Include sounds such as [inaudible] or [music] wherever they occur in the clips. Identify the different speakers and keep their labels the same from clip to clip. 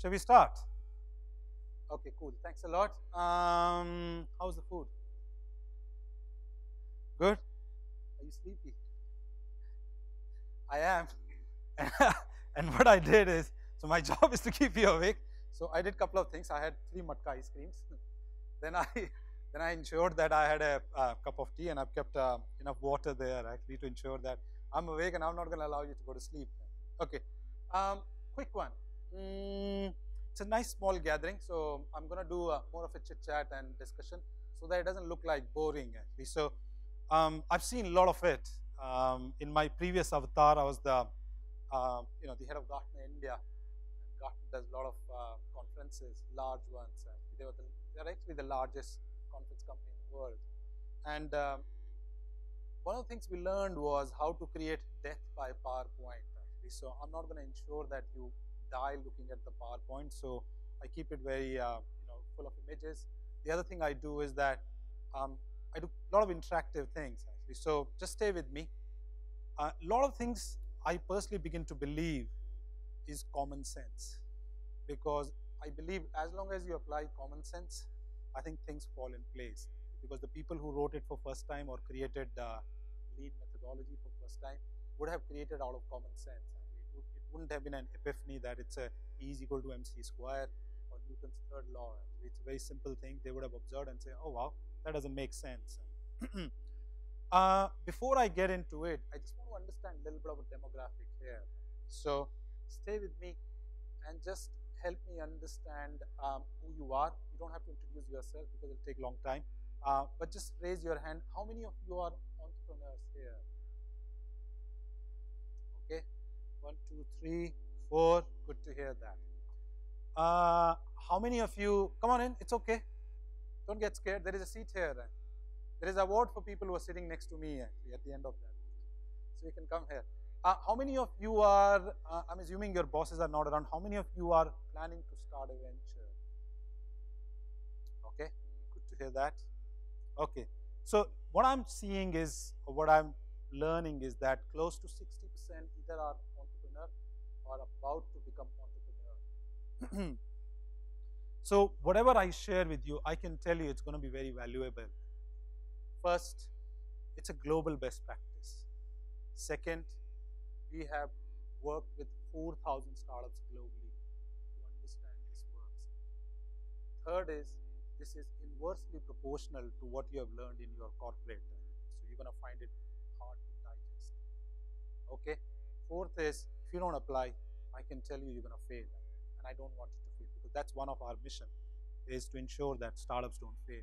Speaker 1: Shall we start? Okay, cool. Thanks a lot. Um, how's the food? Good? Are you sleepy? I am. [laughs] and what I did is, so my [laughs] job is to keep you awake. So I did a couple of things. I had three matka ice creams. [laughs] then I then I ensured that I had a, a cup of tea and I've kept uh, enough water there actually to ensure that I'm awake and I'm not going to allow you to go to sleep. Okay, um, quick one. Mm, it's a nice small gathering, so I'm going to do uh, more of a chit chat and discussion so that it doesn't look like boring actually. So um, I've seen a lot of it. Um, in my previous avatar, I was the uh, you know the head of Gartner India. Gartner does a lot of uh, conferences, large ones. They were the, they're actually the largest conference company in the world. And um, one of the things we learned was how to create death by PowerPoint. Actually, so I'm not going to ensure that you die looking at the PowerPoint. So I keep it very uh, you know full of images. The other thing I do is that um, I do a lot of interactive things actually. So just stay with me. Uh, a lot of things I personally begin to believe is common sense because I believe as long as you apply common sense, I think things fall in place because the people who wrote it for first time or created uh, lean methodology for first time would have created out of common sense. Wouldn't have been an epiphany that it's a E is equal to mc square or Newton's third law. It's a very simple thing. They would have observed and say, oh wow, that doesn't make sense. [clears throat] uh, before I get into it, I just want to understand a little bit of a demographic here. So stay with me and just help me understand um, who you are. You don't have to introduce yourself because it'll take a long time. Uh, but just raise your hand. How many of you are entrepreneurs here? Okay, one, two, three, four. Good to hear that. Uh, how many of you? Come on in. It's okay. Don't get scared. There is a seat here. There is a award for people who are sitting next to me actually at the end of that. So you can come here. Uh, how many of you are, uh, I'm assuming your bosses are not around, how many of you are planning to start a venture? Okay, good to hear that. Okay, so what I'm seeing is, what I'm learning is that close to 60% either are about to become entrepreneur. [clears throat] so whatever I share with you, I can tell you it's going to be very valuable. First, it's a global best practice. Second, we have worked with 4,000 startups globally to understand this works. Third is, this is inversely proportional to what you have learned in your corporate. So you're going to find it hard to digest. Okay. Fourth is, if you don't apply, I can tell you you're going to fail. And I don't want you to fail because that's one of our mission is to ensure that startups don't fail.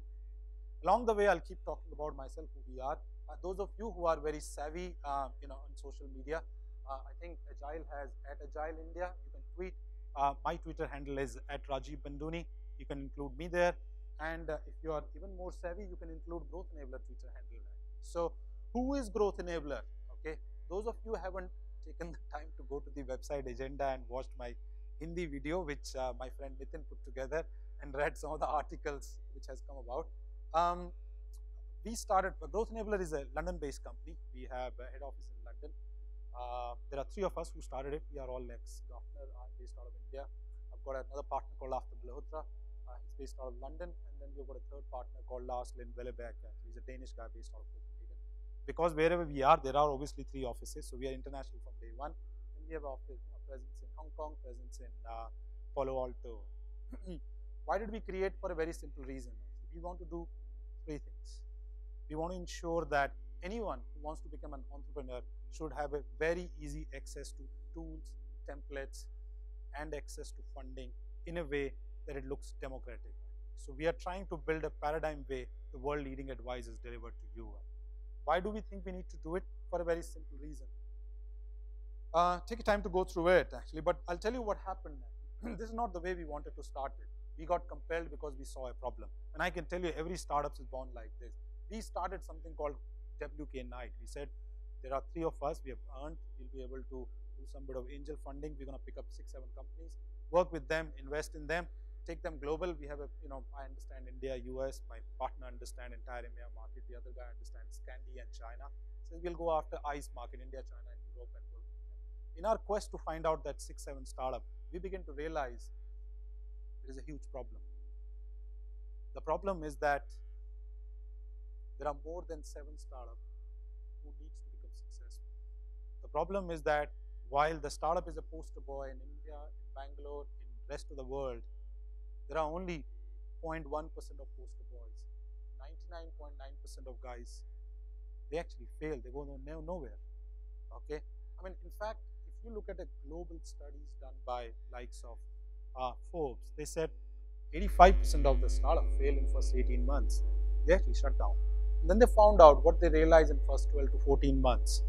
Speaker 1: Along the way, I'll keep talking about myself, who we are. Uh, those of you who are very savvy, uh, you know, on social media, uh, I think Agile has at Agile India. You can tweet. Uh, my Twitter handle is at Rajeev Banduni. You can include me there. And uh, if you are even more savvy, you can include Growth Enabler Twitter handle. So, who is Growth Enabler? Okay, those of you haven't taken the time to go to the website agenda and watched my Hindi video, which uh, my friend Nitin put together, and read some of the articles which has come about. Um, we started, Growth Enabler is a London-based company. We have a head office in London. Uh, there are three of us who started it. We are all ex-Gartner. Based out of India. I've got another partner called Aftab Malhotra. Uh, he's based out of London. And then we've got a third partner called Lars Lind Wellebeck. He's a Danish guy based out of Copenhagen. Because wherever we are, there are obviously three offices. So we are international from day one. And we have a presence in Hong Kong, presence in uh, Palo Alto. [clears throat] Why did we create? For a very simple reason. We want to do three things. We want to ensure that anyone who wants to become an entrepreneur should have a very easy access to tools, templates, and access to funding in a way that it looks democratic. So we are trying to build a paradigm way the world leading advice is delivered to you. Why do we think we need to do it? For a very simple reason. Uh, take time to go through it actually, but I'll tell you what happened. [clears throat] this is not the way we wanted to start it. We got compelled because we saw a problem. And I can tell you every startup is born like this. We started something called WK Night. We said there are three of us, we have earned, we'll be able to do some bit of angel funding. We're going to pick up six, seven companies, work with them, invest in them, take them global. We have a, you know, I understand India, US, my partner understand entire EMEA market, the other guy understands Scandi and China. So we'll go after ICE market, India, China, and Europe and. In our quest to find out that six, seven startup, we begin to realize there is a huge problem. The problem is that there are more than seven startups who needs to become successful. The problem is that while the startup is a poster boy in India, in Bangalore, in rest of the world, there are only 0.1% of poster boys. 99.9% of guys, they actually fail. They go nowhere. Okay. I mean, in fact, if you look at the global studies done by likes of uh, Forbes, they said 85% of the startup fail in first 18 months. They actually shut down. And then they found out what they realized in first 12 to 14 months.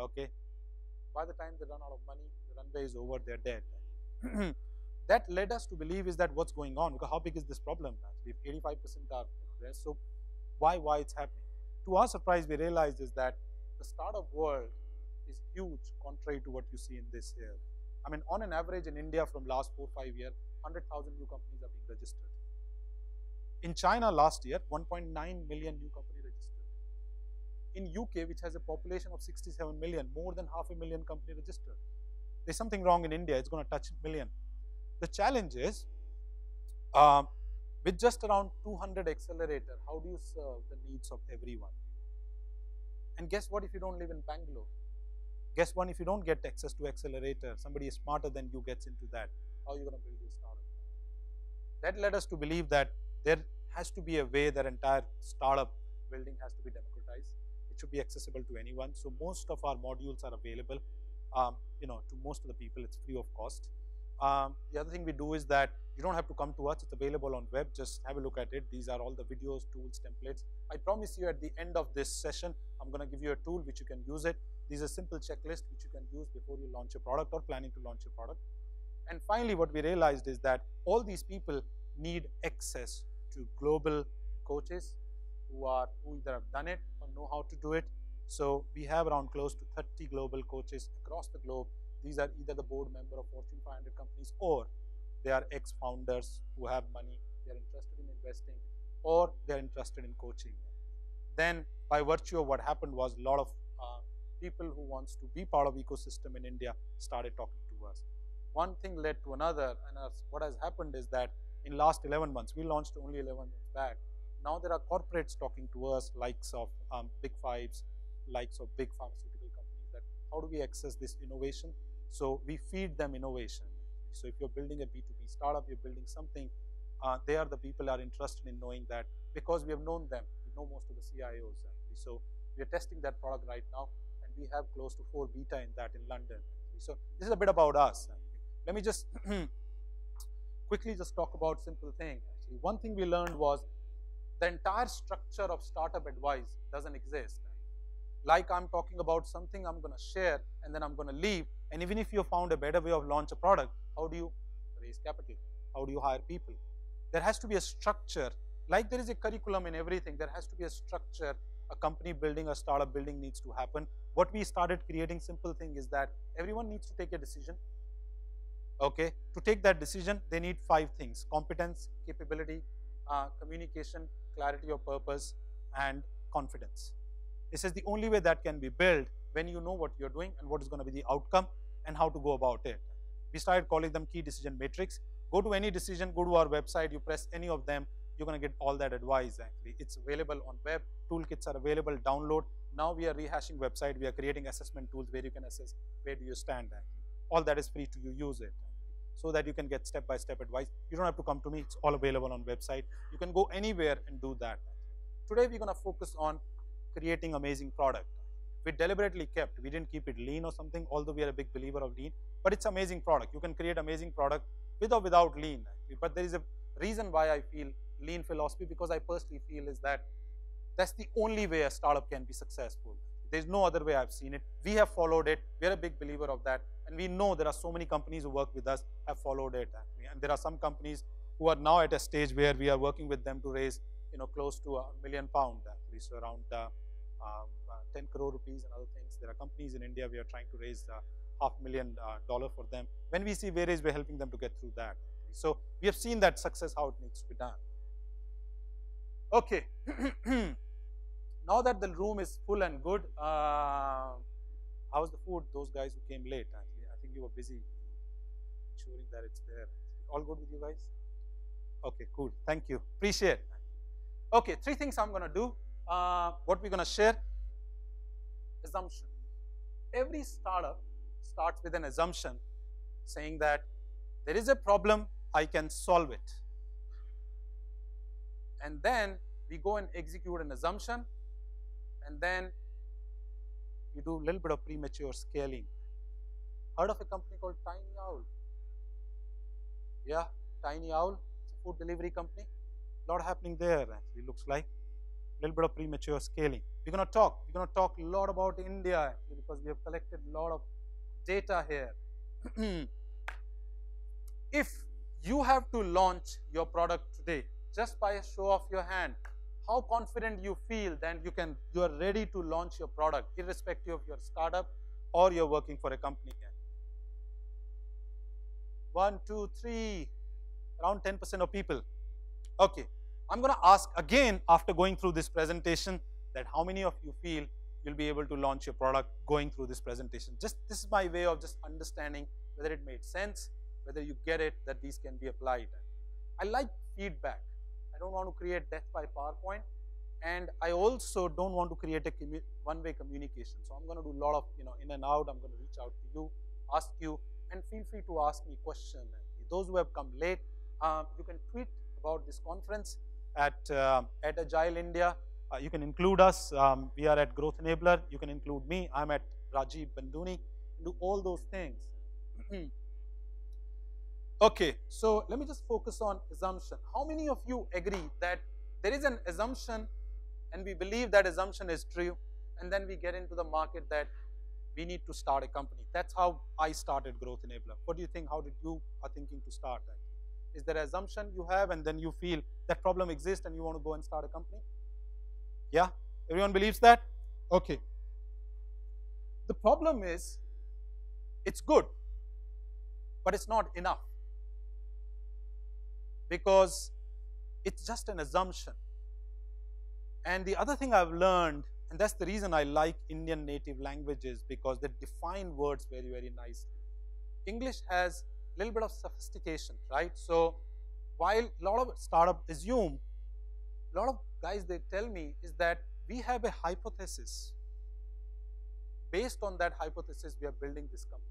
Speaker 1: Okay. By the time they run out of money, the runway is over, they're dead. [clears throat] that led us to believe is that what's going on? Because how big is this problem? If 85% are there, so why why it's happening? To our surprise, we realized is that the startup world is huge, contrary to what you see in this here. I mean, on an average in India from last four five years, 100,000 new companies are being registered. In China last year, 1.9 million new companies registered. In UK, which has a population of 67 million, more than half a million companies registered. There's something wrong in India, it's going to touch million. The challenge is, um, with just around 200 accelerator, how do you serve the needs of everyone? And guess what if you don't live in Bangalore? Guess what if you don't get access to accelerator, somebody smarter than you gets into that, how are you going to build your startup? That led us to believe that there has to be a way that entire startup building has to be democratized. It should be accessible to anyone. So most of our modules are available, um, you know, to most of the people. It's free of cost. Um, the other thing we do is that you don't have to come to us. It's available on web. Just have a look at it. These are all the videos, tools, templates. I promise you at the end of this session, I'm going to give you a tool which you can use it. These are simple checklist which you can use before you launch a product or planning to launch a product. And finally, what we realized is that all these people need access to global coaches who are who either have done it or know how to do it. So we have around close to 30 global coaches across the globe. These are either the board member of Fortune 500 companies or they are ex-founders who have money, they are interested in investing or they are interested in coaching. Then by virtue of what happened was a lot of uh, people who wants to be part of ecosystem in India started talking to us. One thing led to another and what has happened is that in last 11 months, we launched only 11 months back. Now there are corporates talking to us likes of um, big fives, likes of big pharmaceutical companies that how do we access this innovation? So we feed them innovation. So if you're building a B2B startup, you're building something, uh, they are the people are interested in knowing that because we have known them, we know most of the CIOs actually. So we are testing that product right now and we have close to four beta in that in London. Actually. So this is a bit about us. Let me just [clears throat] quickly just talk about simple thing. Actually, one thing we learned was the entire structure of startup advice doesn't exist. Like I'm talking about something I'm going to share and then I'm going to leave. And even if you found a better way of launch a product, how do you raise capital? How do you hire people? There has to be a structure. Like there is a curriculum in everything, there has to be a structure. A company building, a startup building needs to happen. What we started creating simple thing is that everyone needs to take a decision okay to take that decision they need five things competence capability uh, communication clarity of purpose and confidence this is the only way that can be built when you know what you're doing and what is going to be the outcome and how to go about it we started calling them key decision matrix go to any decision go to our website you press any of them you're going to get all that advice actually it's available on web toolkits are available download now we are rehashing website we are creating assessment tools where you can assess where do you stand actually all that is free to you use it so that you can get step-by-step -step advice. You don't have to come to me, it's all available on website. You can go anywhere and do that. Today we're going to focus on creating amazing product. We deliberately kept, we didn't keep it lean or something, although we are a big believer of lean, but it's amazing product. You can create amazing product with or without lean. But there is a reason why I feel lean philosophy because I personally feel is that that's the only way a startup can be successful. There's no other way I've seen it. We have followed it. We're a big believer of that. And we know there are so many companies who work with us have followed it. And there are some companies who are now at a stage where we are working with them to raise, you know, close to a million pound actually, so around uh, 10 crore rupees and other things. There are companies in India we are trying to raise uh, half million uh, dollar for them. When we see various, we're helping them to get through that. So we have seen that success how it needs to be done. Okay. [clears throat] now that the room is full and good, uh, how's the food? Those guys who came late, actually, I think you were busy ensuring that it's there. All good with you guys? Okay, cool. Thank you. Appreciate. Okay, three things I'm going to do. Uh, what we're going to share? Assumption. Every startup starts with an assumption saying that there is a problem, I can solve it. And then we go and execute an assumption, and then you do a little bit of premature scaling. Heard of a company called Tiny Owl? Yeah, Tiny Owl, food delivery company. Lot happening there, actually, looks like. A little bit of premature scaling. We're going to talk. We're going to talk a lot about India, because we have collected a lot of data here. [clears throat] if you have to launch your product today, just by a show of your hand, how confident you feel that you can you are ready to launch your product irrespective of your startup or you're working for a company one two three around 10% of people okay i'm going to ask again after going through this presentation that how many of you feel you'll be able to launch your product going through this presentation just this is my way of just understanding whether it made sense whether you get it that these can be applied i like feedback I don't want to create death by PowerPoint. And I also don't want to create a one-way communication. So I'm going to do a lot of, you know, in and out. I'm going to reach out to you, ask you, and feel free to ask me questions. Those who have come late, um, you can tweet about this conference at, uh, at Agile India. Uh, you can include us. Um, we are at Growth Enabler. You can include me. I'm at Rajeev Banduni. Do all those things. [clears throat] Okay, so let me just focus on assumption. How many of you agree that there is an assumption and we believe that assumption is true and then we get into the market that we need to start a company. That's how I started Growth Enabler. What do you think? How did you are thinking to start that? Is there an assumption you have and then you feel that problem exists and you want to go and start a company? Yeah? Everyone believes that? Okay. The problem is, it's good, but it's not enough because it's just an assumption. And the other thing I've learned, and that's the reason I like Indian native languages because they define words very, very nicely. English has little bit of sophistication, right? So while a lot of startups assume, a lot of guys they tell me is that we have a hypothesis. Based on that hypothesis, we are building this company.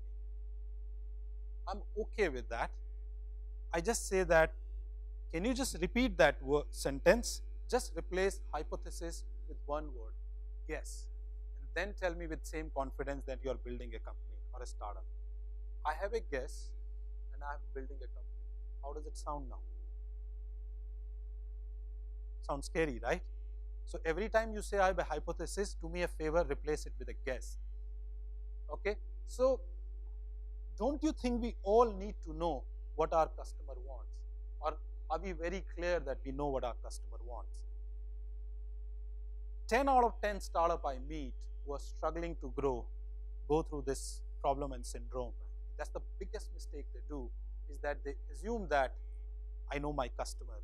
Speaker 1: I'm okay with that. I just say that can you just repeat that sentence? Just replace hypothesis with one word, yes. And then tell me with same confidence that you are building a company or a startup. I have a guess and I am building a company. How does it sound now? Sounds scary, right? So every time you say I have a hypothesis, do me a favor, replace it with a guess. Okay? So don't you think we all need to know what our customer wants? Or are we very clear that we know what our customer wants? 10 out of 10 startup I meet who are struggling to grow go through this problem and syndrome. That's the biggest mistake they do is that they assume that I know my customer.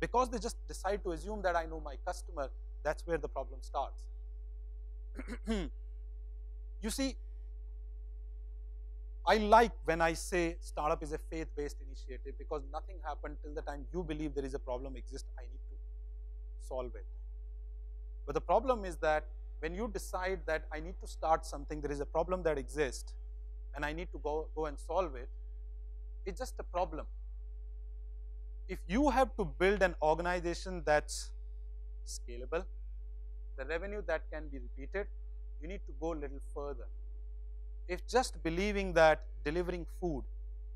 Speaker 1: Because they just decide to assume that I know my customer, that's where the problem starts. [clears throat] you see, I like when I say startup is a faith-based initiative because nothing happened till the time you believe there is a problem exists, I need to solve it. But the problem is that when you decide that I need to start something, there is a problem that exists and I need to go, go and solve it, it's just a problem. If you have to build an organization that's scalable, the revenue that can be repeated, you need to go a little further if just believing that delivering food,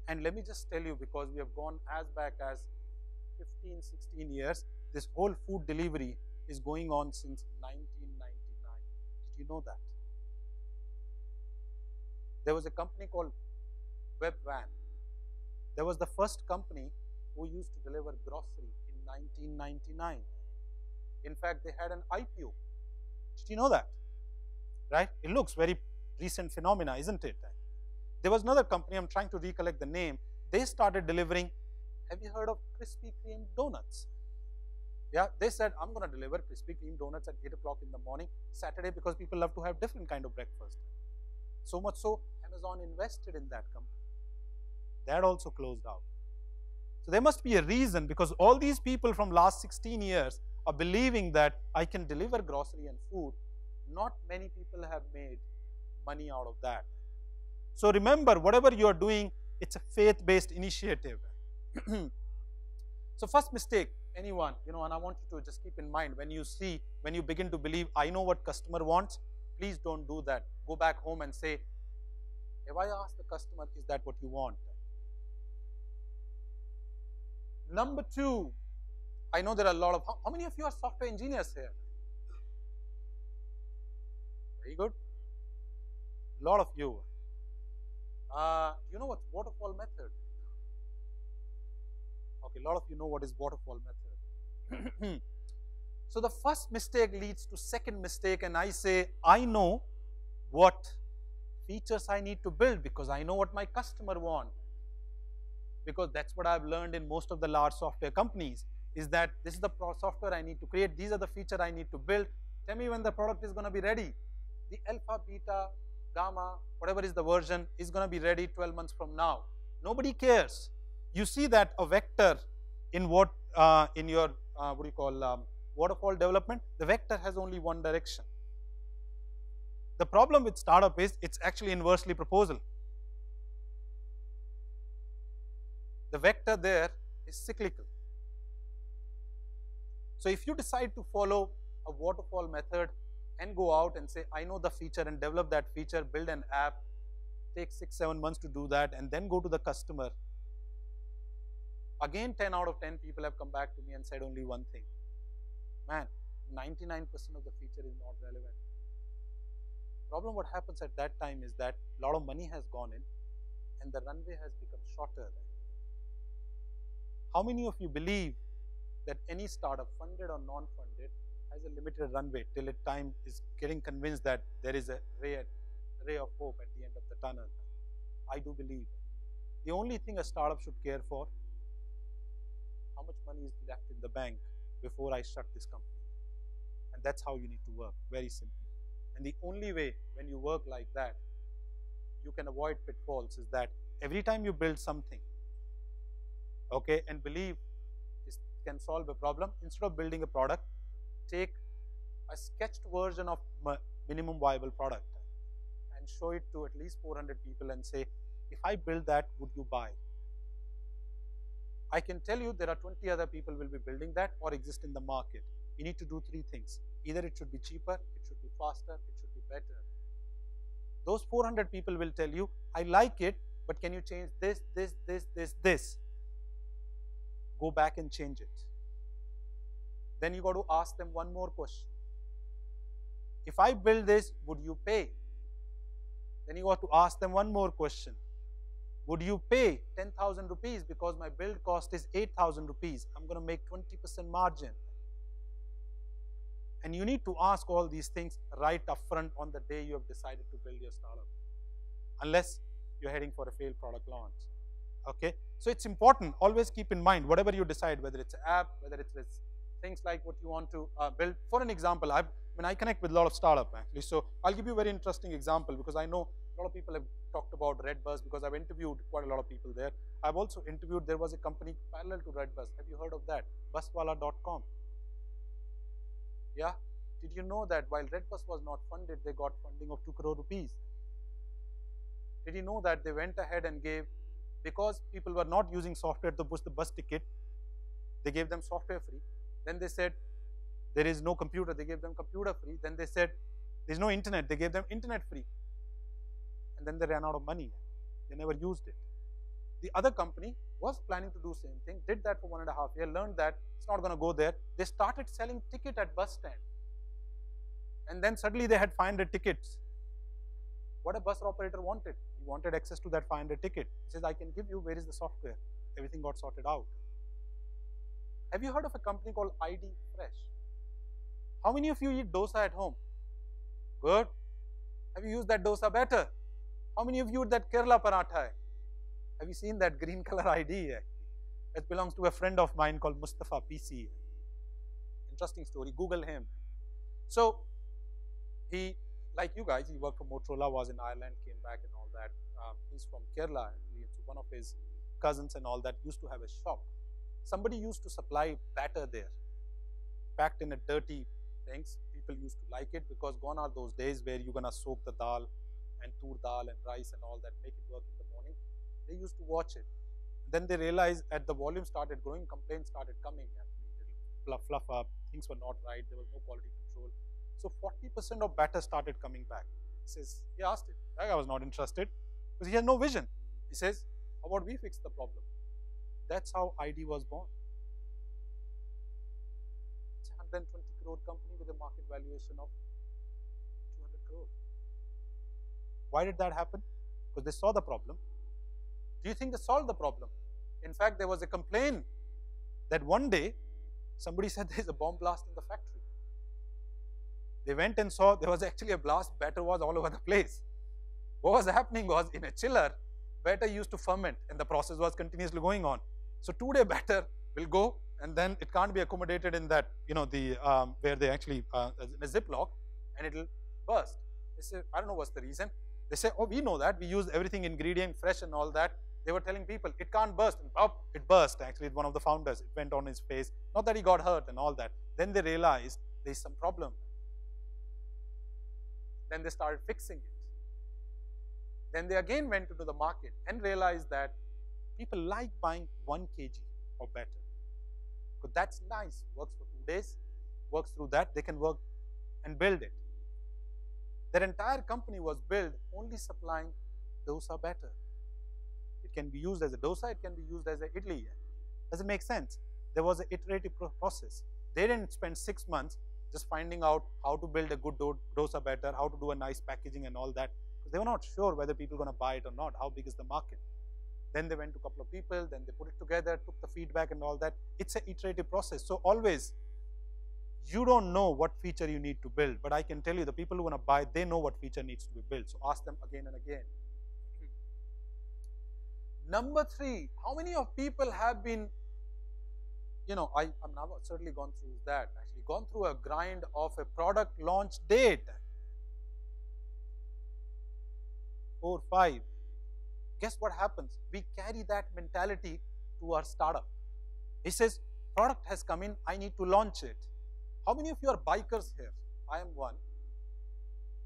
Speaker 1: and let me just tell you because we have gone as back as 15, 16 years, this whole food delivery is going on since 1999. Did you know that? There was a company called Webvan. There was the first company who used to deliver grocery in 1999. In fact, they had an IPO. Did you know that? Right? It looks very recent phenomena, isn't it? There was another company, I'm trying to recollect the name, they started delivering, have you heard of Krispy Kreme donuts? Yeah, they said, I'm going to deliver Krispy Kreme donuts at 8 o'clock in the morning, Saturday, because people love to have different kind of breakfast. So much so, Amazon invested in that company. That also closed out. So there must be a reason because all these people from last 16 years are believing that I can deliver grocery and food. Not many people have made money out of that. So remember, whatever you are doing, it's a faith-based initiative. [clears throat] so first mistake, anyone, you know, and I want you to just keep in mind when you see, when you begin to believe, I know what customer wants, please don't do that. Go back home and say, if I ask the customer, is that what you want? Number two, I know there are a lot of, how, how many of you are software engineers here? Very good. A lot of you. Uh, you know what waterfall method? Okay, a lot of you know what is waterfall method. [clears throat] so the first mistake leads to second mistake and I say, I know what features I need to build because I know what my customer want because that's what I've learned in most of the large software companies is that this is the software I need to create, these are the feature I need to build. Tell me when the product is going to be ready. The alpha, beta, gamma, whatever is the version is going to be ready 12 months from now. Nobody cares. You see that a vector in what uh, in your uh, what do you call um, waterfall development, the vector has only one direction. The problem with startup is it's actually inversely proposal. the vector there is cyclical. So if you decide to follow a waterfall method and go out and say, I know the feature and develop that feature, build an app, take six, seven months to do that, and then go to the customer. Again, 10 out of 10 people have come back to me and said only one thing. Man, 99% of the feature is not relevant. Problem what happens at that time is that a lot of money has gone in and the runway has become shorter. How many of you believe that any startup, funded or non-funded, has a limited runway till it time is getting convinced that there is a ray, ray of hope at the end of the tunnel? I do believe. The only thing a startup should care for, how much money is left in the bank before I shut this company. And that's how you need to work, very simply. And the only way when you work like that, you can avoid pitfalls is that every time you build something, okay, and believe this can solve a problem, instead of building a product, take a sketched version of minimum viable product and show it to at least 400 people and say, if I build that, would you buy? I can tell you there are 20 other people will be building that or exist in the market. You need to do three things. Either it should be cheaper, it should faster, it should be better. Those 400 people will tell you, I like it, but can you change this, this, this, this, this? go back and change it. Then you got to ask them one more question. If I build this, would you pay? Then you got to ask them one more question. Would you pay 10,000 rupees because my build cost is 8,000 rupees? I'm going to make 20% margin. And you need to ask all these things right up front on the day you have decided to build your startup. Unless you're heading for a failed product launch. Okay? So it's important. Always keep in mind whatever you decide whether it's an app whether it's, things like what you want to uh, build. For an example i when i connect with a lot of startup actually. So i'll give you a very interesting example because i know a lot of people have talked about redbus because i've interviewed quite a lot of people there. I've also interviewed there was a company parallel to redbus. Have you heard of that? Buswala.com yeah did you know that while redbus was not funded they got funding of 2 crore rupees did you know that they went ahead and gave because people were not using software to push the bus ticket, they gave them software free. Then they said, there is no computer, they gave them computer free. Then they said, there's no internet, they gave them internet free. And then they ran out of money. They never used it. The other company was planning to do same thing, did that for one and a half year, learned that it's not going to go there. They started selling ticket at bus stand. And then suddenly they had 500 tickets. What a bus operator wanted He wanted access to that 500 ticket. He says, I can give you, where is the software? Everything got sorted out. Have you heard of a company called ID Fresh? How many of you eat dosa at home? Good. Have you used that dosa better? How many of you eat that Kerala paratha? Have you seen that green [laughs] color ID? It belongs to a friend of mine called Mustafa PC. Interesting story. Google him. So he like you guys, he worked for Motorola, was in Ireland, came back and all that. Um, he's from Kerala. One of his cousins and all that used to have a shop somebody used to supply batter there, packed in a dirty things. People used to like it because gone are those days where you're gonna soak the dal and tur dal and rice and all that, make it work in. They used to watch it. Then they realized as the volume started growing, complaints started coming. Fluff, fluff up, things were not right, there was no quality control. So 40% of batter started coming back. He says, he asked it. Guy was not interested because he had no vision. He says, how about we fix the problem? That's how ID was born. It's a 120 crore company with a market valuation of 200 crore. Why did that happen? Because they saw the problem. Do you think they solved the problem? In fact, there was a complaint that one day somebody [laughs] said there's a bomb blast in the factory. They went and saw there was actually a blast, batter was all over the place. What was happening was in a chiller, batter used to ferment and the process was continuously going on. So two day batter will go and then it can't be accommodated in that, you know, the um, where they actually uh, in a ziplock and it'll burst. They say, I don't know what's the reason. They say, oh, we know that. We use everything ingredient fresh and all that. They were telling people it can't burst. And pop, it burst. Actually, one of the founders, it went on his face. Not that he got hurt and all that. Then they realized there's some problem. Then they started fixing it. Then they again went into the market and realized that people like buying 1 kg or better. Because that's nice, works for two days, works through that, they can work and build it. Their entire company was built only supplying those are batter. It can be used as a dosa, it can be used as an idli. Does it make sense? There was an iterative process. They didn't spend six months just finding out how to build a good dosa better, how to do a nice packaging and all that. Because they were not sure whether people are going to buy it or not, how big is the market. Then they went to a couple of people, then they put it together, took the feedback and all that. It's an iterative process. So always you don't know what feature you need to build, but I can tell you the people who want to buy, they know what feature needs to be built. So ask them again and again. Number three, how many of people have been, you know, I, I'm now certainly gone through that, actually gone through a grind of a product launch date. Four, five. Guess what happens? We carry that mentality to our startup. He says, product has come in, I need to launch it. How many of you are bikers here? I am one.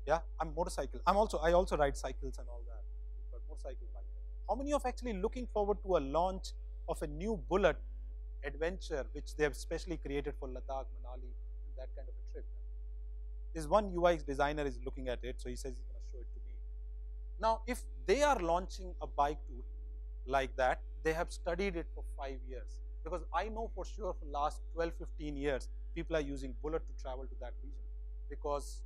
Speaker 1: Yeah, I'm motorcycle. I'm also I also ride cycles and all that. But motorcycle biker. How many of actually looking forward to a launch of a new bullet adventure which they have specially created for Ladakh, Manali, and that kind of a trip? This one UX designer is looking at it, so he says he's going to show it to me. Now, if they are launching a bike tour like that, they have studied it for five years. Because I know for sure for last 12, 15 years, people are using Bullet to travel to that region because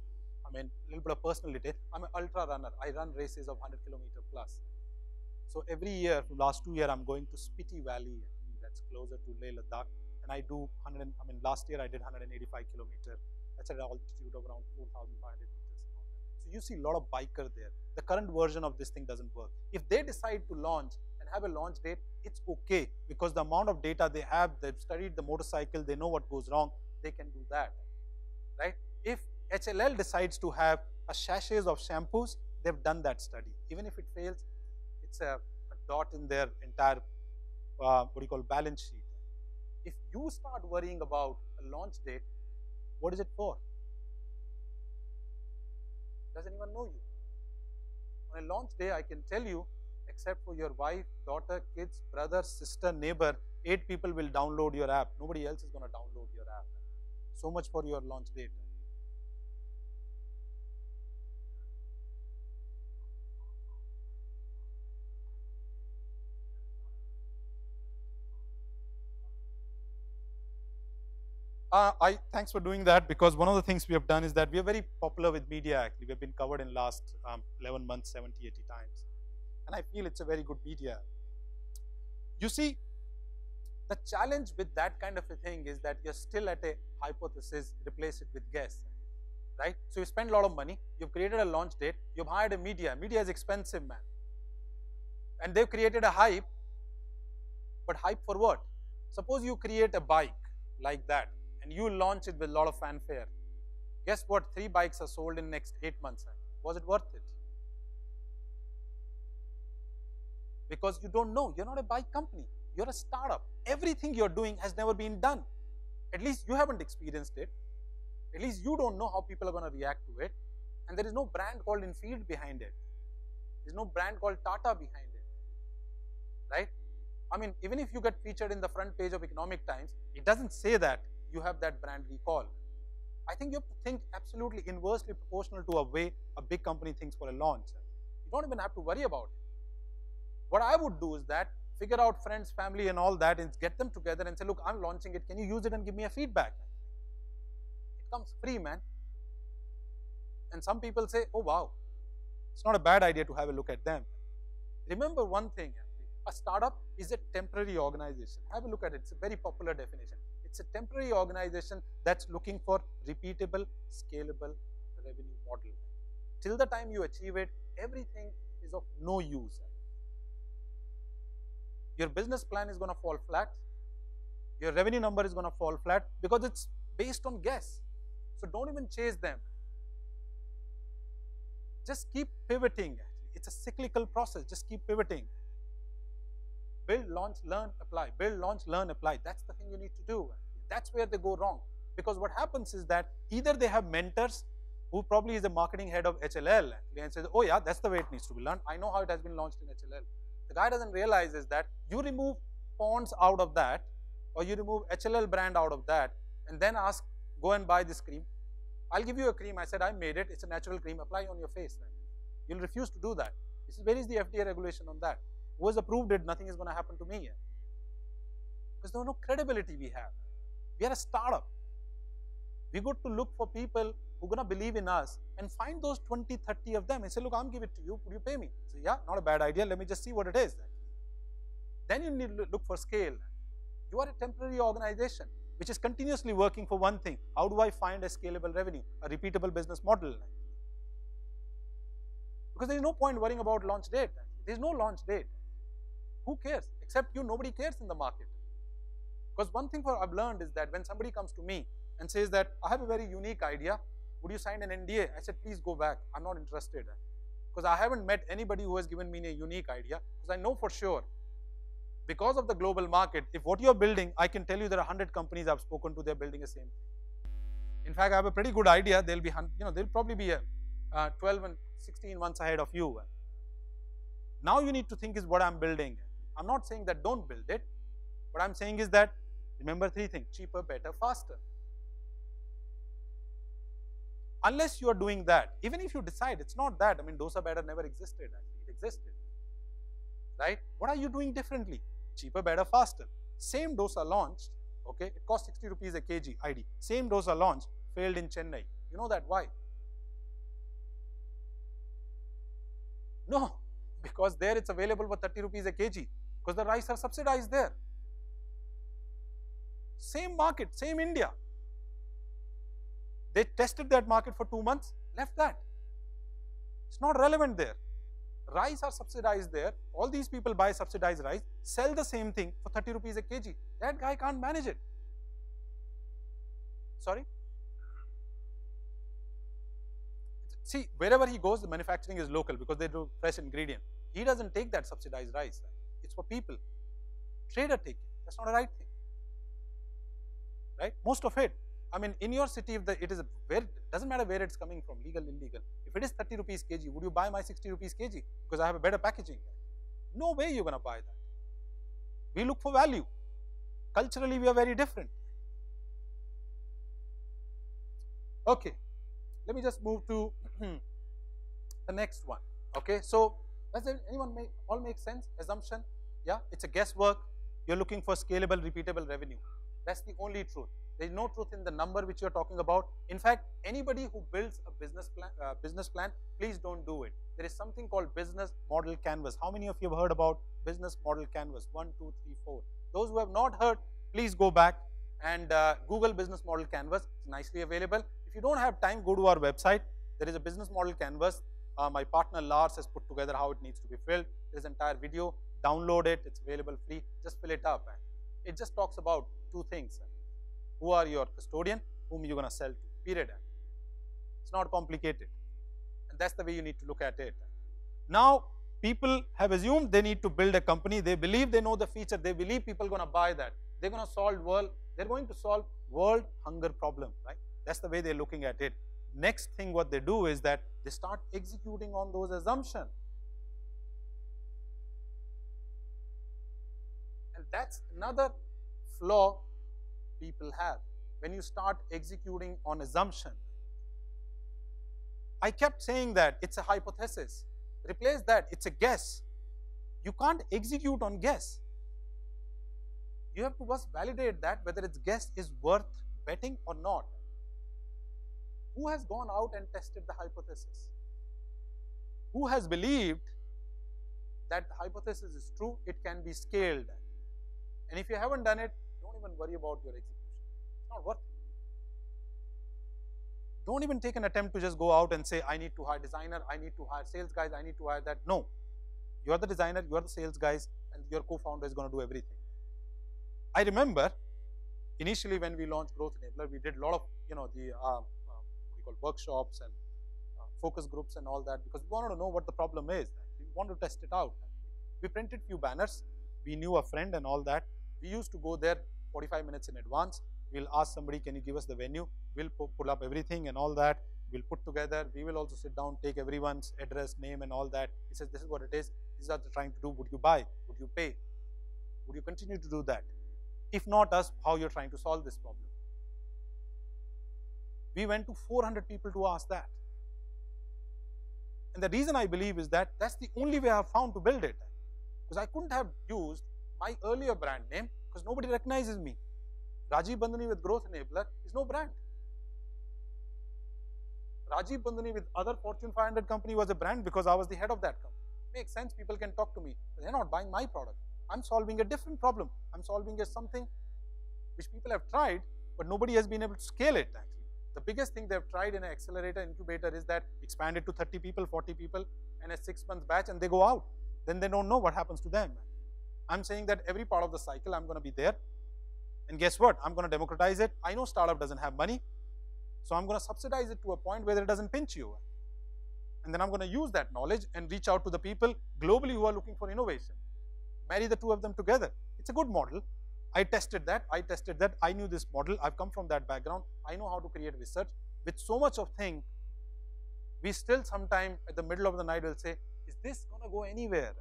Speaker 1: I mean a little bit of personal detail. I'm an ultra runner. I run races of 100 kilometer plus. So every year, last two year, I'm going to Spiti Valley. That's closer to Leh Ladakh, and I do 100. I mean, last year I did 185 kilometer. That's at an altitude of around 4,500 meters. So you see a lot of biker there. The current version of this thing doesn't work. If they decide to launch and have a launch date, it's okay because the amount of data they have, they've studied the motorcycle, they know what goes wrong, they can do that, right? If HLL decides to have a sachets of shampoos, they've done that study. Even if it fails, it's a, a dot in their entire, uh, what do you call, balance sheet. If you start worrying about a launch date, what is it for? Does anyone know you? On a launch day, I can tell you, except for your wife, daughter, kids, brother, sister, neighbor, eight people will download your app. Nobody else is going to download your app. So much for your launch date. Uh, I thanks for doing that because one of the things we have done is that we are very popular with media actually. We have been covered in last um, 11 months 70, 80 times. And I feel it's a very good media. You see, the challenge with that kind of a thing is that you're still at a hypothesis, replace it with guess, right? So you spend a lot of money, you've created a launch date, you've hired a media. Media is expensive, man. And they've created a hype, but hype for what? Suppose you create a bike like that and you launch it with a lot of fanfare. Guess what? Three bikes are sold in next eight months. Was it worth it? Because you don't know. You're not a bike company You're a startup. Everything you're doing has never been done. At least you haven't experienced it. At least you don't know how people are going to react to it. And there is no brand called Enfield behind it. There's no brand called Tata behind it. Right? I mean, even if you get featured in the front page of Economic Times, it doesn't say that you have that brand recall. I think you have to think absolutely inversely proportional to a way a big company thinks for a launch. You don't even have to worry about it. What I would do is that figure out friends, family, and all that, and get them together and say, look, I'm launching it. Can you use it and give me a feedback? It comes free, man. And some people say, oh, wow, it's not a bad idea to have a look at them. Remember one thing a startup is a temporary organization. Have a look at it. It's a very popular definition. It's a temporary organization that's looking for repeatable, scalable revenue model. Till the time you achieve it, everything is of no use your business plan is going to fall flat. Your revenue number is going to fall flat because it's based on guess. So don't even chase them. Just keep pivoting. It's a cyclical process. Just keep pivoting. Build, launch, learn, apply. Build, launch, learn, apply. That's the thing you need to do. That's where they go wrong. Because what happens is that either they have mentors who probably is the marketing head of HLL and says, oh yeah, that's the way it needs to be learned. I know how it has been launched in HLL. The guy doesn't realize is that you remove Ponds out of that or you remove HLL brand out of that and then ask, go and buy this cream. I'll give you a cream. I said, I made it. It's a natural cream. Apply on your face. You'll refuse to do that. This is, where is the FDA regulation on that? Who has approved it? Nothing is going to happen to me yet. Because there's no credibility we have. We are a startup. We got to look for people who are going to believe in us and find those 20, 30 of them and say, look, I'm give it to you. Would you pay me? Say, yeah, not a bad idea. Let me just see what it is. Then you need to look for scale. You are a temporary organization which is continuously working for one thing. How do I find a scalable revenue, a repeatable business model? Because there is no point worrying about launch date. There is no launch date. Who cares? Except you, nobody cares in the market. Because one thing I've learned is that when somebody comes to me and says that I have a very unique idea, would you sign an NDA? I said, please go back. I'm not interested. Because I haven't met anybody who has given me a unique idea. Because I know for sure, because of the global market, if what you're building, I can tell you there are 100 companies I've spoken to, they're building the same thing. In fact, I have a pretty good idea. They'll be, you know, they'll probably be a, uh, 12 and 16 months ahead of you. Now you need to think is what I'm building. I'm not saying that don't build it. What I'm saying is that remember three things cheaper, better, faster unless you are doing that, even if you decide it's not that, I mean, dosa batter never existed, actually, it existed, right? What are you doing differently? Cheaper, better, faster. Same dosa launched, okay, it cost 60 rupees a kg ID. Same dosa launched, failed in Chennai. You know that, why? No, [laughs] because there it's available for 30 rupees a kg, because the rice are subsidized there. Same market, same India, they tested that market for two months, left that. It's not relevant there. Rice are subsidized there. All these people buy subsidized rice, sell the same thing for 30 rupees a kg. That guy can't manage it. Sorry? See, wherever he goes, the manufacturing is local because they do fresh ingredient. He doesn't take that subsidized rice. It's for people. Trader take it. That's not a right thing. Right? Most of it I mean, in your city, if the, it is where doesn't matter where it's coming from, legal, illegal. If it is 30 rupees kg, would you buy my 60 rupees kg because I have a better packaging? No way you're going to buy that. We look for value. Culturally, we are very different. Okay, let me just move to [clears throat] the next one. Okay, so does anyone make all make sense? Assumption, yeah, it's a guesswork. You're looking for scalable, repeatable revenue. That's the only truth. There is no truth in the number which you are talking about. In fact, anybody who builds a business plan, uh, business plan, please don't do it. There is something called business model canvas. How many of you have heard about business model canvas? One, two, three, four. Those who have not heard, please go back and uh, Google business model canvas. It's nicely available. If you don't have time, go to our website. There is a business model canvas. Uh, my partner Lars has put together how it needs to be filled. There's entire video. Download it. It's available free. Just fill it up. It just talks about two things who are your custodian, whom you're going to sell to, period. It's not complicated. And that's the way you need to look at it. Now, people have assumed they need to build a company. They believe they know the feature. They believe people are going to buy that. They're going to solve world. They're going to solve world hunger problem, right? That's the way they're looking at it. Next thing what they do is that they start executing on those assumptions. And that's another flaw people have. When you start executing on assumption, I kept saying that it's a hypothesis. Replace that, it's a guess. You can't execute on guess. You have to first validate that whether its guess is worth betting or not. Who has gone out and tested the hypothesis? Who has believed that the hypothesis is true, it can be scaled. And if you haven't done it, don't even worry about your execution. It's not worth it. Don't even take an attempt to just go out and say, I need to hire designer, I need to hire sales guys, I need to hire that. No. You are the designer, you are the sales guys, and your co-founder is going to do everything. I remember initially when we launched Growth Enabler, we did a lot of, you know, the uh, uh, we call workshops and uh, focus groups and all that because we wanted to know what the problem is. We wanted to test it out. We printed few banners. We knew a friend and all that. We used to go there 45 minutes in advance we'll ask somebody, can you give us the venue? We'll pull up everything and all that. We'll put together. We will also sit down, take everyone's address, name, and all that. He says, this is what it is. This is what These are trying to do. Would you buy? Would you pay? Would you continue to do that? If not us, how you're trying to solve this problem? We went to 400 people to ask that. And the reason I believe is that that's the only way I've found to build it. Because I couldn't have used my earlier brand name because nobody recognizes me. Rajeev Banduni with Growth Enabler is no brand. Rajeev Banduni with other Fortune 500 company was a brand because I was the head of that company. Makes sense, people can talk to me. They're not buying my product. I'm solving a different problem. I'm solving a something which people have tried, but nobody has been able to scale it actually. The biggest thing they've tried in an accelerator incubator is that expand it to 30 people, 40 people, and a six month batch, and they go out. Then they don't know what happens to them. I'm saying that every part of the cycle I'm going to be there and guess what? I'm going to democratize it. I know startup doesn't have money. So I'm going to subsidize it to a point where it doesn't pinch you. And then I'm going to use that knowledge and reach out to the people globally who are looking for innovation. Marry the two of them together. It's a good model. I tested that. I tested that. I knew this model. I've come from that background. I know how to create research. With so much of thing, we still sometime at the middle of the night will say, is this going to go anywhere?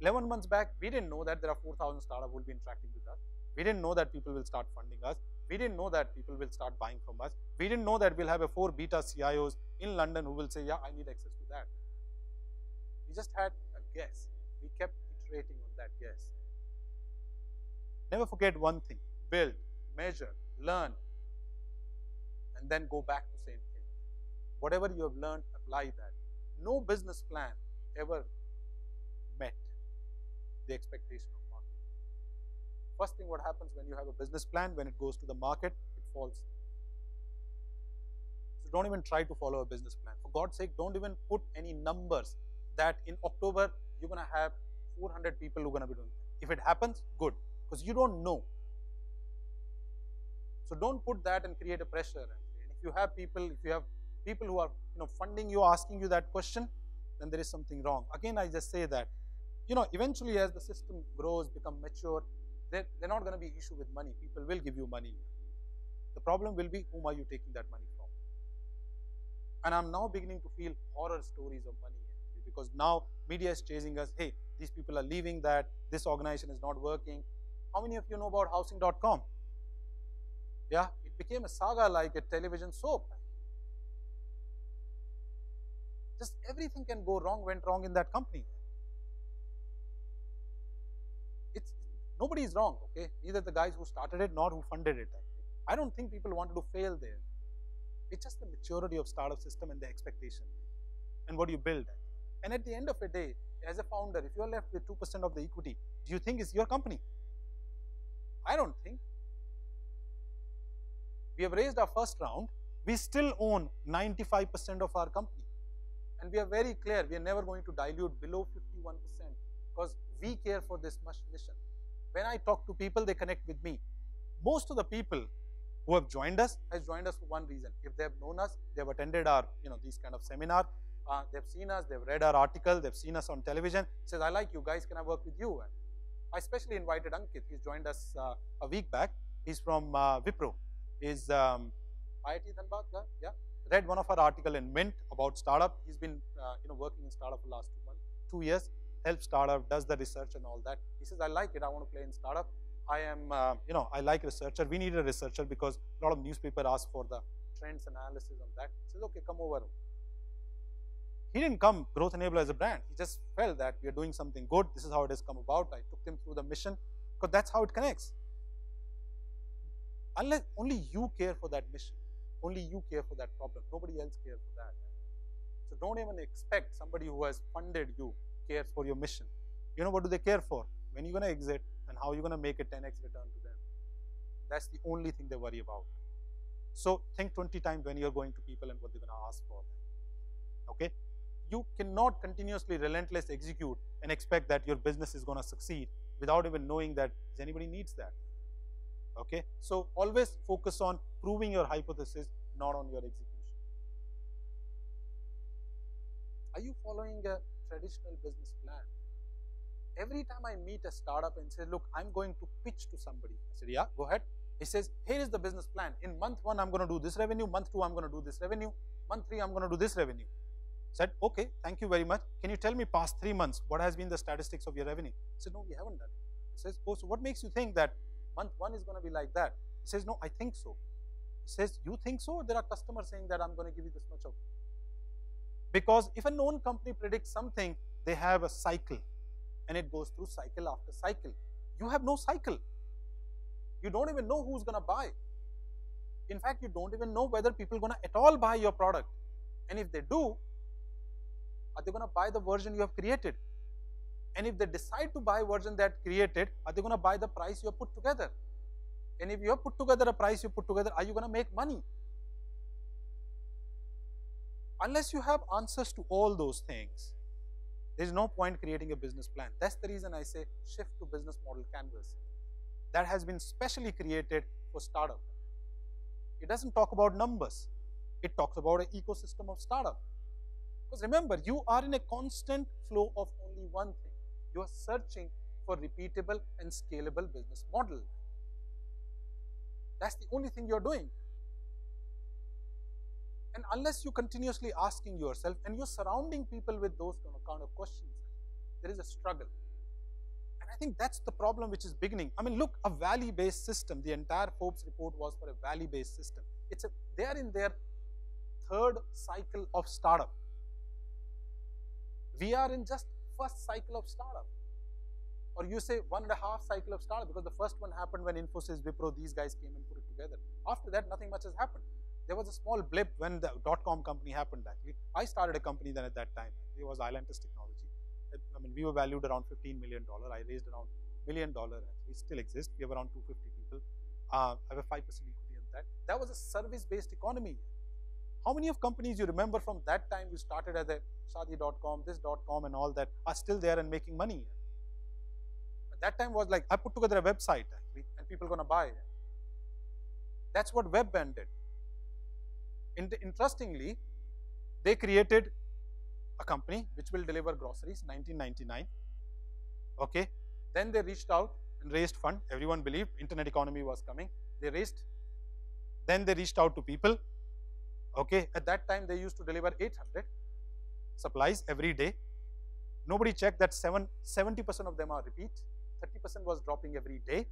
Speaker 1: 11 months back, we didn't know that there are 4,000 startups who will be interacting with us. We didn't know that people will start funding us. We didn't know that people will start buying from us. We didn't know that we'll have a four beta CIOs in London who will say, yeah, I need access to that. We just had a guess. We kept iterating on that guess. Never forget one thing, build, measure, learn, and then go back to same thing. Whatever you have learned, apply that. No business plan ever the expectation of market. First thing what happens when you have a business plan, when it goes to the market, it falls. So don't even try to follow a business plan. For God's sake, don't even put any numbers that in October you're going to have 400 people who are going to be doing that. If it happens, good, because you don't know. So don't put that and create a pressure. And if you have people, if you have people who are you know funding you, asking you that question, then there is something wrong. Again, I just say that you know eventually as the system grows, become mature, they're, they're not going to be issue with money. People will give you money. The problem will be whom are you taking that money from? And I'm now beginning to feel horror stories of money because now media is chasing us. Hey, these people are leaving that. This organization is not working. How many of you know about housing.com? Yeah, it became a saga like a television soap. Just everything can go wrong, went wrong in that company. Nobody is wrong, okay? Neither the guys who started it nor who funded it. I don't think people wanted to fail there. It's just the maturity of startup system and the expectation and what you build. And at the end of the day, as a founder, if you're left with 2% of the equity, do you think it's your company? I don't think. We have raised our first round. We still own 95% of our company. And we are very clear, we are never going to dilute below 51% because we care for this mission. When I talk to people, they connect with me. Most of the people who have joined us has joined us for one reason. If they have known us, they have attended our, you know, these kind of seminar, Uh, they've seen us, they've read our article, they've seen us on television. Says, I like you guys, can I work with you? I especially invited Ankit. He's joined us uh, a week back. He's from uh, Wipro. He's um, IIT Dhanbad yeah. Read one of our article in Mint about startup. He's been uh, you know working in startup for the last two months, two years. Helps startup, does the research and all that. He says, I like it. I want to play in startup. I am, uh, you know, I like researcher. We need a researcher because a lot of newspaper ask for the trends analysis on that. He says, okay, come over. He didn't come Growth Enabler as a brand. He just felt that we are doing something good. This is how it has come about. I took him through the mission because that's how it connects. Unless only you care for that mission, only you care for that problem. Nobody else cares for that. So don't even expect somebody who has funded you cares for your mission. You know what do they care for? When you're going to exit and how you're going to make a 10x return to them. That's the only thing they worry about. So think 20 times when you're going to people and what they're going to ask for. Okay? You cannot continuously relentless execute and expect that your business is going to succeed without even knowing that anybody needs that. Okay? So always focus on proving your hypothesis, not on your execution. Are you following a traditional business plan? Every time I meet a startup and say, look, I'm going to pitch to somebody. I said, yeah, go ahead. He says, here is the business plan. In month one, I'm going to do this revenue. Month two, I'm going to do this revenue. Month three, I'm going to do this revenue. I Said, okay, thank you very much. Can you tell me past three months, what has been the statistics of your revenue? I said, no, we haven't done it. He says, oh, so what makes you think that month one is going to be like that? He says, no, I think so. He says, you think so? There are customers saying that I'm going to give you this much of. Because if a known company predicts something, they have a cycle and it goes through cycle after cycle. You have no cycle. You don't even know who's going to buy. In fact, you don't even know whether people are going to at all buy your product. And if they do, are they going to buy the version you have created? And if they decide to buy version that created, are they going to buy the price you have put together? And if you have put together a price you put together, are you going to make money? Unless you have answers to all those things, there is no point creating a business plan. That's the reason I say shift to business model canvas. That has been specially created for startup. It doesn't talk about numbers. It talks about an ecosystem of startup. Because remember, you are in a constant flow of only one thing. You are searching for repeatable and scalable business model. That's the only thing you're doing. And unless you're continuously asking yourself and you're surrounding people with those kind of questions, there is a struggle. And I think that's the problem which is beginning. I mean, look, a valley-based system, the entire Forbes report was for a valley-based system. It's a, they are in their third cycle of startup. We are in just first cycle of startup. Or you say one and a half cycle of startup because the first one happened when Infosys, Wipro, these guys came and put it together. After that, nothing much has happened. There was a small blip when the dot-com company happened actually. I started a company then at that time. It was Islantis Technology. I mean, we were valued around $15 million. I raised around million dollar actually, still exists. We have around 250 people. Uh, I have a 5% equity in that. That was a service-based economy. How many of companies you remember from that time you started as a Shaadi.com, this.com and all that are still there and making money? At that time was like, I put together a website actually and people are going to buy. That's what Webvan did. Interestingly, they created a company which will deliver groceries, 1999. Okay. Then they reached out and raised fund. Everyone believed internet economy was coming. They raised. Then they reached out to people. Okay. At that time, they used to deliver 800 supplies every day. Nobody checked that 7, 70% of them are repeat. 30% was dropping every day.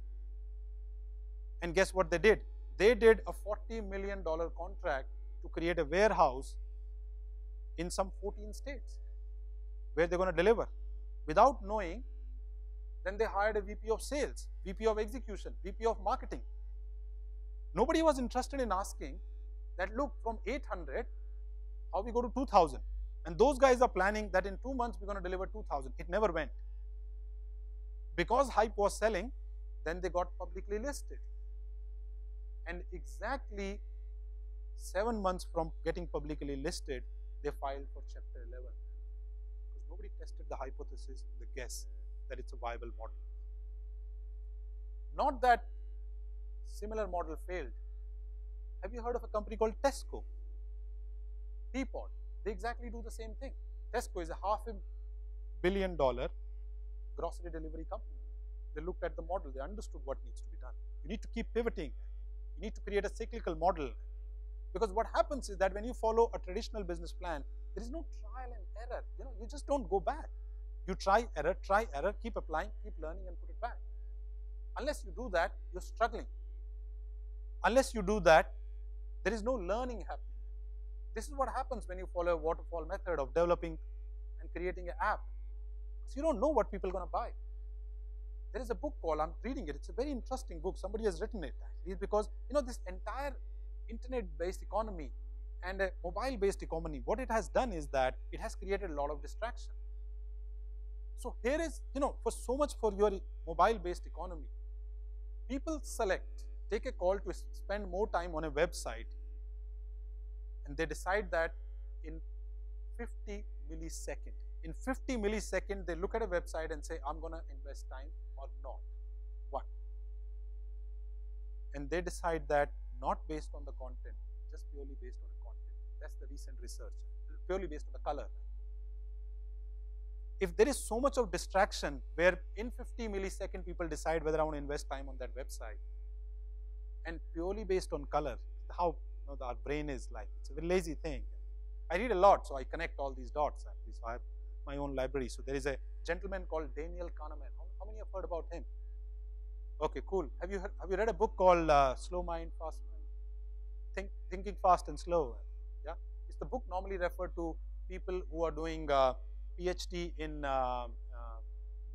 Speaker 1: And guess what they did? They did a $40 million contract to create a warehouse in some 14 states where they're going to deliver without knowing then they hired a VP of sales, VP of execution, VP of marketing. Nobody was interested in asking that look from 800 how we go to 2000 and those guys are planning that in two months we're going to deliver 2000 it never went. Because hype was selling then they got publicly listed. And exactly seven months from getting publicly listed, they filed for Chapter 11 because nobody tested the hypothesis, the guess that it's a viable model. Not that similar model failed. Have you heard of a company called Tesco? Teapot. They exactly do the same thing. Tesco is a half a billion dollar grocery delivery company. They looked at the model, they understood what needs to be done. You need to keep pivoting. You need to create a cyclical model. Because what happens is that when you follow a traditional business plan, there is no trial and error. You know, you just don't go back. You try error, try error, keep applying, keep learning, and put it back. Unless you do that, you're struggling. Unless you do that, there is no learning happening. This is what happens when you follow a waterfall method of developing and creating an app. So you don't know what people are going to buy. There is a book called, I'm reading it, it's a very interesting book. Somebody has written it because, you know, this entire internet-based economy and a mobile-based economy, what it has done is that it has created a lot of distraction. So here is, you know, for so much for your mobile-based economy, people select, take a call to spend more time on a website and they decide that in 50 millisecond, in 50 millisecond, they look at a website and say, I'm going to invest time or not. One. And they decide that not based on the content, just purely based on the content. That's the recent research, purely based on the color. If there is so much of distraction where in 50 millisecond people decide whether I want to invest time on that website and purely based on color, how you know, our brain is like, it's a very lazy thing. I read a lot, so I connect all these dots. So I have my own library. So there is a gentleman called Daniel Kahneman. How, how many have heard about him? Okay, cool. Have you have you read a book called uh, Slow Mind, Fast Mind? Think, Thinking Fast and Slow. Yeah, it's the book normally referred to people who are doing uh, PhD in uh, uh,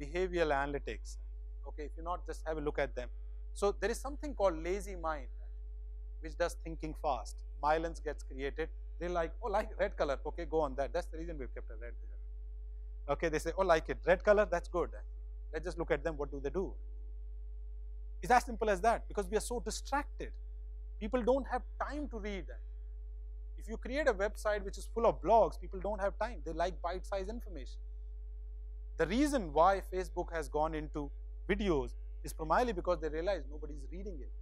Speaker 1: behavioral analytics. Okay, if you're not, just have a look at them. So there is something called lazy mind, which does thinking fast. Myelins gets created. They like, oh, like red color. Okay, go on that. That's the reason we've kept a red there. Okay, they say, oh, like it. Red color, that's good. Let's just look at them. What do they do? It's as simple as that because we are so distracted. People don't have time to read. that. If you create a website which is full of blogs, people don't have time. They like bite-sized information. The reason why Facebook has gone into videos is primarily because they realize nobody is reading it.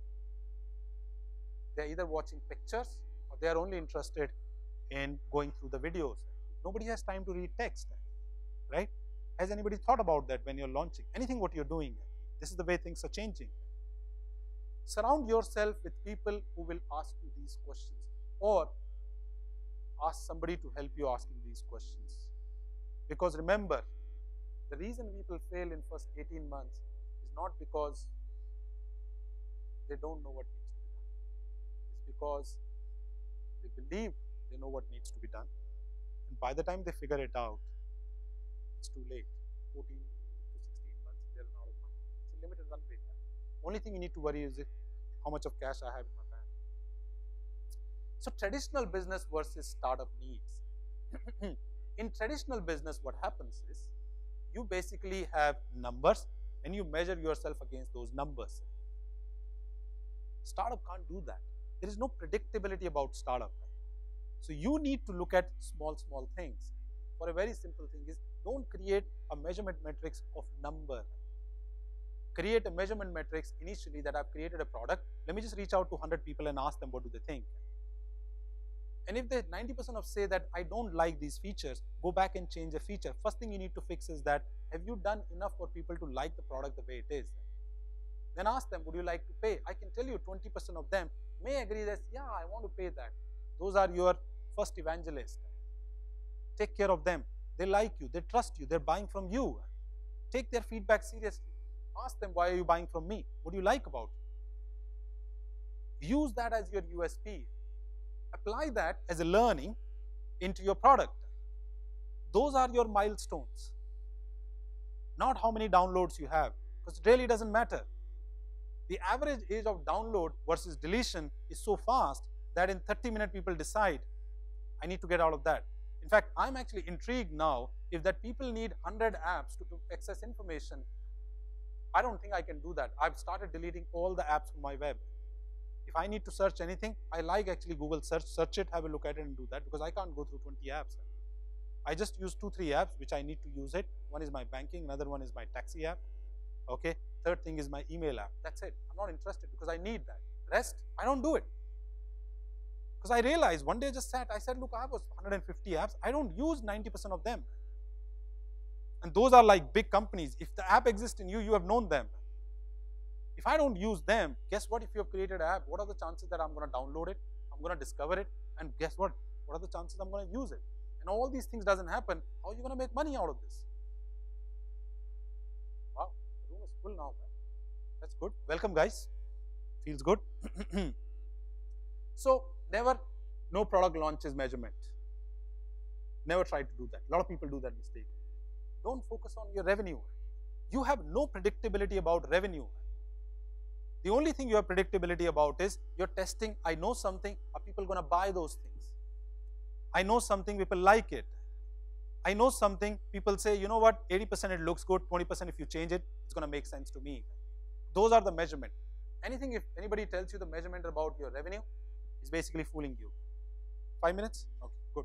Speaker 1: They're either watching pictures or they are only interested in going through the videos. Nobody has time to read text, right? Has anybody thought about that when you're launching? Anything what you're doing? This is the way things are changing. Surround yourself with people who will ask you these questions or ask somebody to help you asking these questions. Because remember, the reason people fail in first 18 months is not because they don't know what needs to be done. It's because they believe they know what needs to be done. And by the time they figure it out, it's too late. 14 to 16 months, they're out of money. It's a limited. Only thing you need to worry is how much of cash I have in my bank. So traditional business versus startup needs. [clears throat] in traditional business, what happens is you basically have numbers and you measure yourself against those numbers. Startup can't do that. There is no predictability about startup. So you need to look at small, small things. For a very simple thing is don't create a measurement matrix of number create a measurement matrix initially that I've created a product. Let me just reach out to 100 people and ask them what do they think. And if they 90% of say that I don't like these features, go back and change a feature. First thing you need to fix is that have you done enough for people to like the product the way it is? Then ask them, would you like to pay? I can tell you 20% of them may agree that, yeah, I want to pay that. Those are your first evangelists. Take care of them. They like you, they trust you, they're buying from you. Take their feedback seriously. Ask them, why are you buying from me? What do you like about it? Use that as your USP. Apply that as a learning into your product. Those are your milestones. Not how many downloads you have, because it really doesn't matter. The average age of download versus deletion is so fast that in 30 minutes people decide, I need to get out of that. In fact, I'm actually intrigued now if that people need 100 apps to, to access information I don't think I can do that. I've started deleting all the apps from my web. If I need to search anything, I like actually Google search, search it, have a look at it and do that because I can't go through 20 apps. I just use two, three apps which I need to use it. One is my banking, another one is my taxi app. Okay. Third thing is my email app. That's it. I'm not interested because I need that. Rest, I don't do it. Because I realized one day I just sat, I said, look, I have 150 apps. I don't use 90% of them. And those are like big companies. If the app exists in you, you have known them. If I don't use them, guess what? If you have created an app, what are the chances that I'm going to download it? I'm going to discover it. And guess what? What are the chances I'm going to use it? And all these things doesn't happen. How are you going to make money out of this? Wow, the room is full now. Man. That's good. Welcome, guys. Feels good. [clears throat] so never, no product launches measurement. Never try to do that. A lot of people do that mistake. Don't focus on your revenue. You have no predictability about revenue. The only thing you have predictability about is you're testing, I know something, are people going to buy those things? I know something, people like it. I know something, people say, you know what, 80% it looks good, 20% if you change it, it's going to make sense to me. Those are the measurement. Anything, if anybody tells you the measurement about your revenue, is basically fooling you. Five minutes? Okay, good.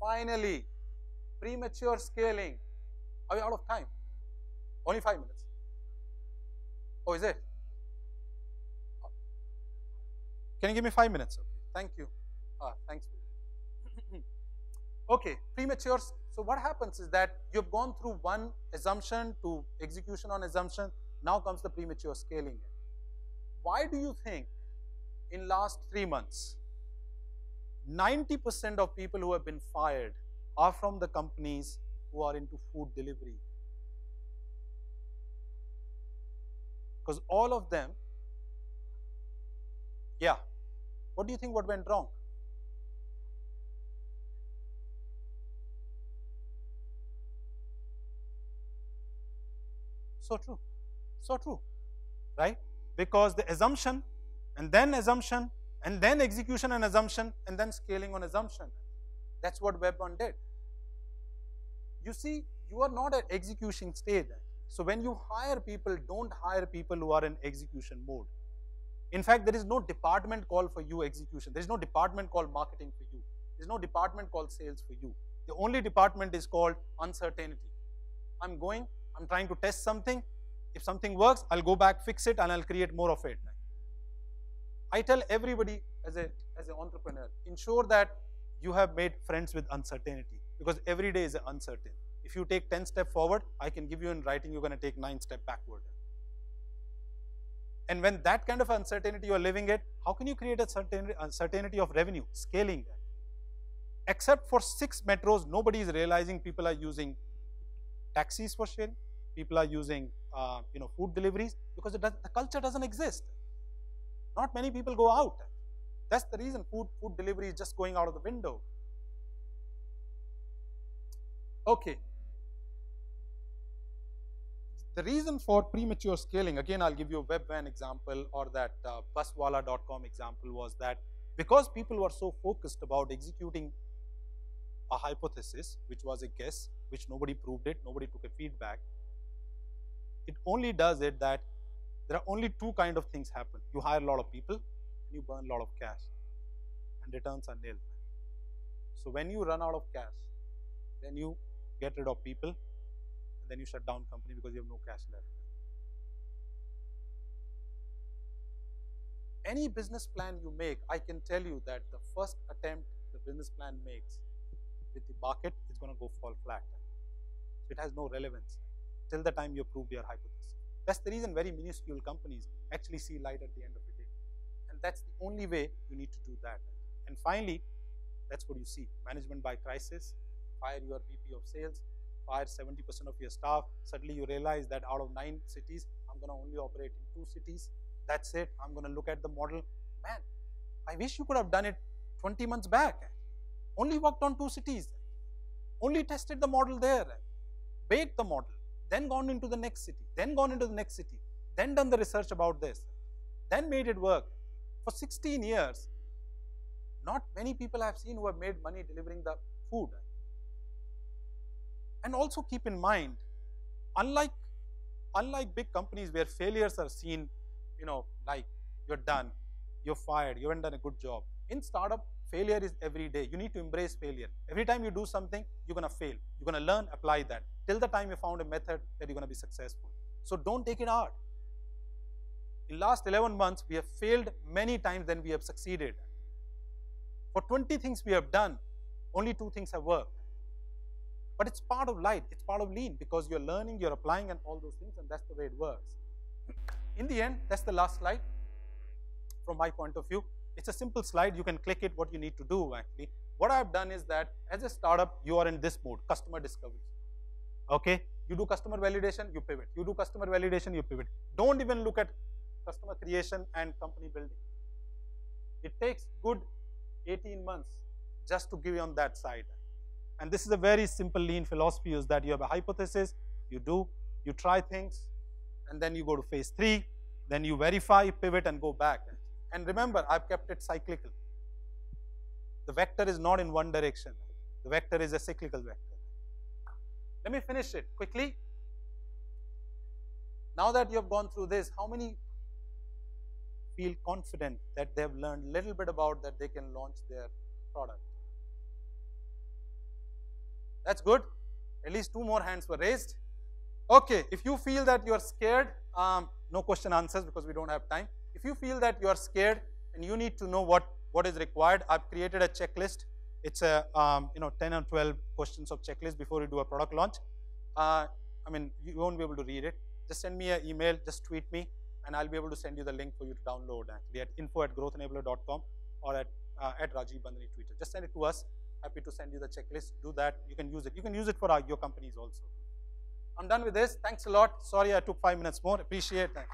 Speaker 1: Finally, premature scaling. Are we out of time? Only five minutes. Oh, is it? Can you give me five minutes? Okay, thank you. Ah, thanks. [clears throat] okay, premature. So what happens is that you've gone through one assumption to execution on assumption. Now comes the premature scaling. Why do you think in last three months, 90% of people who have been fired are from the companies who are into food delivery. Because all of them, yeah, what do you think what went wrong? So true, so true, right? Because the assumption and then assumption and then execution and assumption and then scaling on assumption. That's what Webvan did. You see, you are not at execution stage. So when you hire people, don't hire people who are in execution mode. In fact, there is no department called for you execution. There is no department called marketing for you. There is no department called sales for you. The only department is called uncertainty. I'm going, I'm trying to test something. If something works, I'll go back, fix it, and I'll create more of it. I tell everybody as a as an entrepreneur, ensure that you have made friends with uncertainty because every day is uncertain. If you take 10 steps forward, I can give you in writing you're going to take 9 steps backward. And when that kind of uncertainty you're living it, how can you create a certainty, uncertainty of revenue? Scaling that. Except for six metros, nobody is realizing people are using taxis for sharing, people are using uh, you know food deliveries because does, the culture doesn't exist. Not many people go out. That's the reason food, food delivery is just going out of the window. Okay. The reason for premature scaling, again, I'll give you a webvan example or that uh, buswala.com example was that because people were so focused about executing a hypothesis, which was a guess, which nobody proved it, nobody took a feedback, it only does it that there are only two kind of things happen. You hire a lot of people, and you burn a lot of cash, and returns are nil. So when you run out of cash, then you get rid of people, and then you shut down company because you have no cash left. Any business plan you make, I can tell you that the first attempt the business plan makes with the market is going to go fall flat. It has no relevance till the time you prove your hypothesis. That's the reason very minuscule companies actually see light at the end of the day. And that's the only way you need to do that. And finally, that's what you see management by crisis, fire your VP of sales, fire 70% of your staff. Suddenly you realize that out of nine cities, I'm going to only operate in two cities. That's it. I'm going to look at the model. Man, I wish you could have done it 20 months back. Only worked on two cities. Only tested the model there. Baked the model. Then gone into the next city. Then gone into the next city. Then done the research about this. Then made it work. For 16 years, not many people I have seen who have made money delivering the food. And also keep in mind, unlike unlike big companies where failures are seen, you know, like you're done, you're fired, you haven't done a good job. In startup, failure is every day. You need to embrace failure. Every time you do something, you're gonna fail. You're gonna learn, apply that. Till the time you found a method that you're gonna be successful. So don't take it hard. in last 11 months, we have failed many times than we have succeeded. For 20 things we have done, only two things have worked. But it's part of light, it's part of lean because you're learning, you're applying, and all those things, and that's the way it works. In the end, that's the last slide from my point of view. It's a simple slide, you can click it, what you need to do actually. What I've done is that as a startup, you are in this mode, customer discovery. Okay, you do customer validation, you pivot. You do customer validation, you pivot. Don't even look at customer creation and company building. It takes good 18 months just to give you on that side. And this is a very simple lean philosophy is that you have a hypothesis, you do, you try things, and then you go to phase three, then you verify, pivot, and go back. And remember, I've kept it cyclical. The vector is not in one direction. The vector is a cyclical vector. Let me finish it quickly. Now that you have gone through this, how many feel confident that they have learned a little bit about that they can launch their product? That's good. At least two more hands were raised. Okay, if you feel that you are scared, um, no question answers because we don't have time. If you feel that you are scared and you need to know what, what is required, I've created a checklist. It's a um, you know 10 or 12 questions of checklist before you do a product launch. Uh, I mean, you won't be able to read it. Just send me an email, just tweet me, and I'll be able to send you the link for you to download actually at info at growthenabler.com or at, uh, at Rajeev Banduni Twitter. Just send it to us. Happy to send you the checklist. Do that. You can use it. You can use it for our, your companies also. I'm done with this. Thanks a lot. Sorry I took five minutes more. Appreciate that.